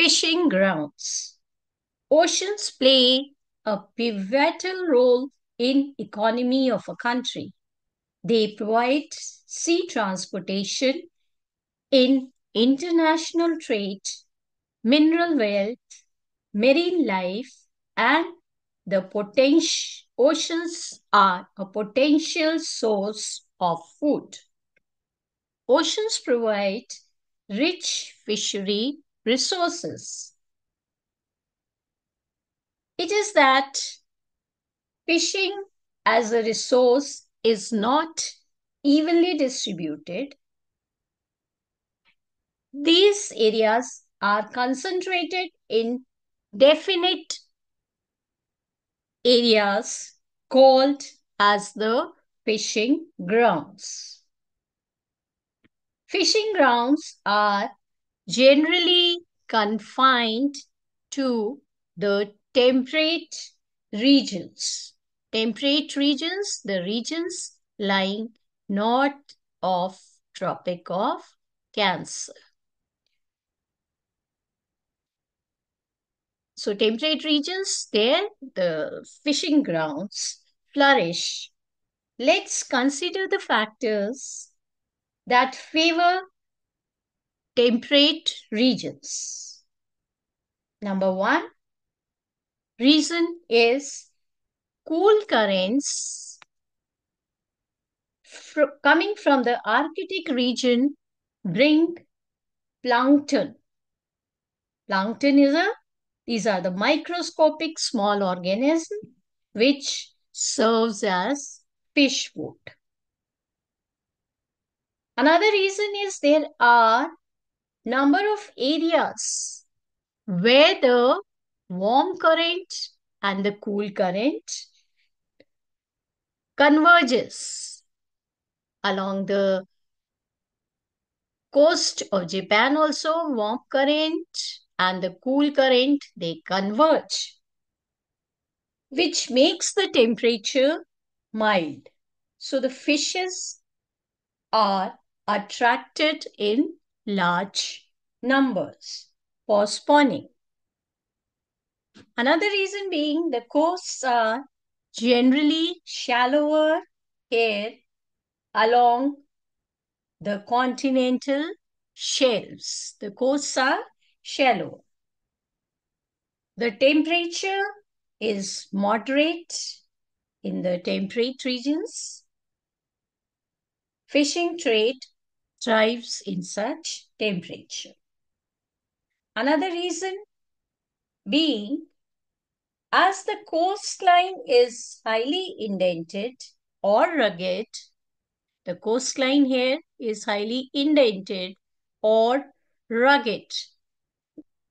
Fishing grounds. Oceans play a pivotal role in economy of a country. They provide sea transportation in international trade, mineral wealth, marine life, and the potential oceans are a potential source of food. Oceans provide rich fishery resources. It is that fishing as a resource is not evenly distributed. These areas are concentrated in definite areas called as the fishing grounds. Fishing grounds are generally confined to the temperate regions. Temperate regions, the regions lying north of Tropic of Cancer. So temperate regions, there the fishing grounds flourish. Let's consider the factors that favor temperate regions. Number one, reason is cool currents fr coming from the Arctic region bring plankton. Plankton is a these are the microscopic small organism which serves as fish food. Another reason is there are number of areas where the warm current and the cool current converges along the coast of Japan also warm current and the cool current, they converge, which makes the temperature mild. So the fishes are attracted in large numbers for spawning. Another reason being the coasts are generally shallower here along the continental shelves. The coasts are shallow. The temperature is moderate in the temperate regions. Fishing trade thrives in such temperature. Another reason being as the coastline is highly indented or rugged, the coastline here is highly indented or rugged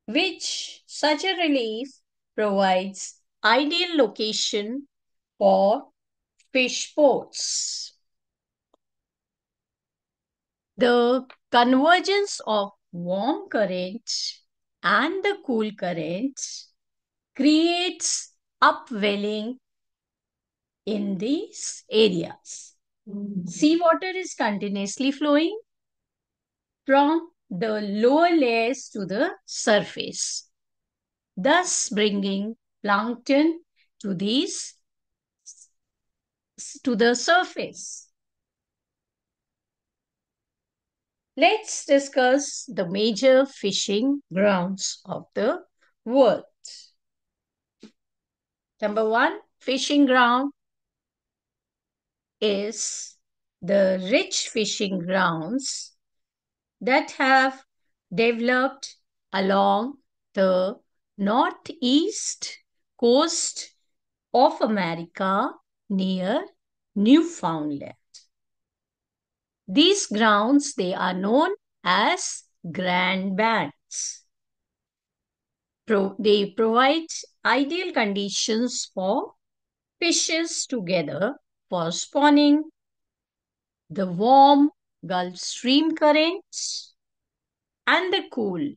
which such a relief provides ideal location for fish ports. The convergence of warm current and the cool current creates upwelling in these areas. Mm-hmm. Seawater is continuously flowing from the lower layers to the surface, thus bringing plankton to these to the surface. Let's discuss the major fishing grounds of the world. Number one, fishing ground is the rich fishing grounds that have developed along the northeast coast of America near Newfoundland. These grounds, they are known as Grand Banks. Pro they provide ideal conditions for fishes together for spawning. The warm Gulf Stream currents and the cool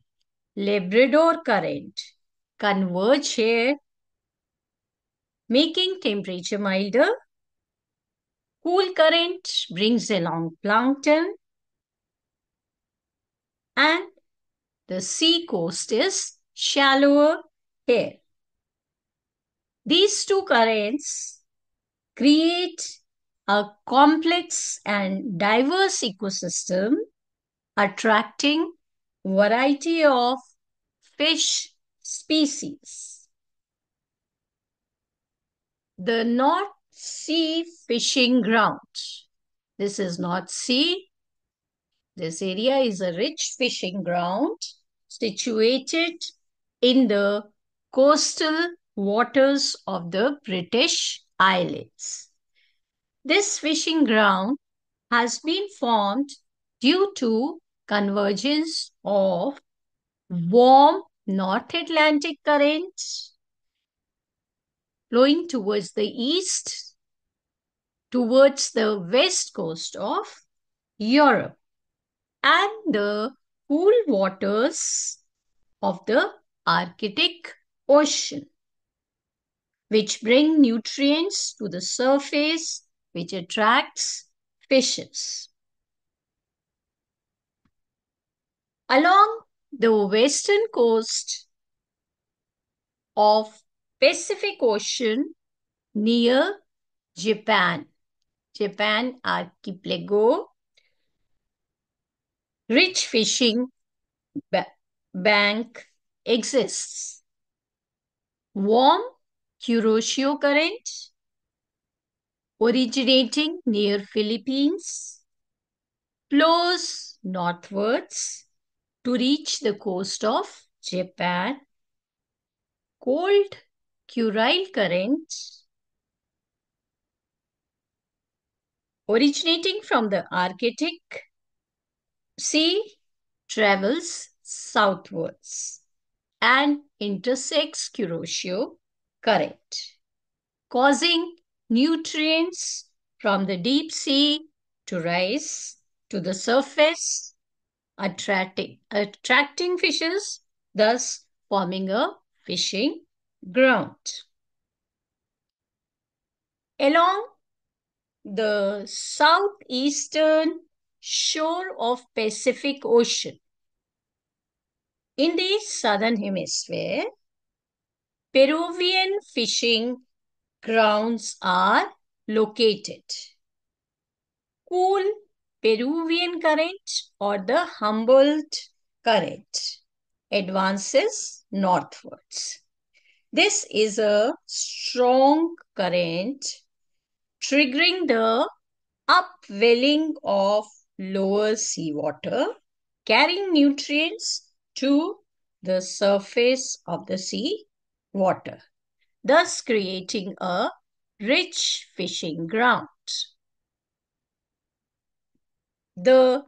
Labrador current converge here, making temperature milder. Cool current brings along plankton and the sea coast is shallower here. These two currents create a complex and diverse ecosystem attracting variety of fish species. The North Sea Fishing Ground. This is North Sea. This area is a rich fishing ground situated in the coastal waters of the British Islands. This fishing ground has been formed due to convergence of warm North Atlantic currents flowing towards the east, towards the west coast of Europe, and the cool waters of the Arctic Ocean, which bring nutrients to the surface, which attracts fishes. Along the western coast of Pacific Ocean near Japan, Japan archipelago, rich fishing ba bank exists. Warm Kuroshio current originating near Philippines flows northwards to reach the coast of Japan. Cold Kurile current originating from the Arctic Sea travels southwards and intersects Kuroshio current, causing nutrients from the deep sea to rise to the surface, attracting, attracting fishes, thus forming a fishing ground. Along the southeastern shore of Pacific Ocean, in the southern hemisphere, Peruvian fishing grounds are located. Cool Peruvian current or the Humboldt current advances northwards. This is a strong current triggering the upwelling of lower seawater, carrying nutrients to the surface of the sea water, thus creating a rich fishing ground. The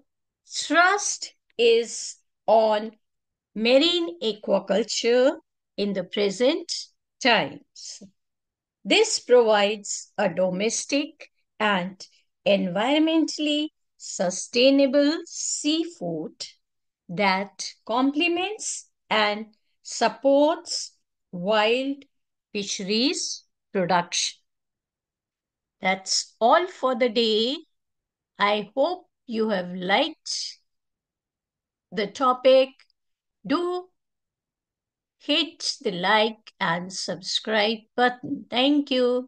thrust is on marine aquaculture in the present times. This provides a domestic and environmentally sustainable seafood that complements and supports wild fisheries production. That's all for the day. I hope you have liked the topic. Do hit the like and subscribe button. Thank you.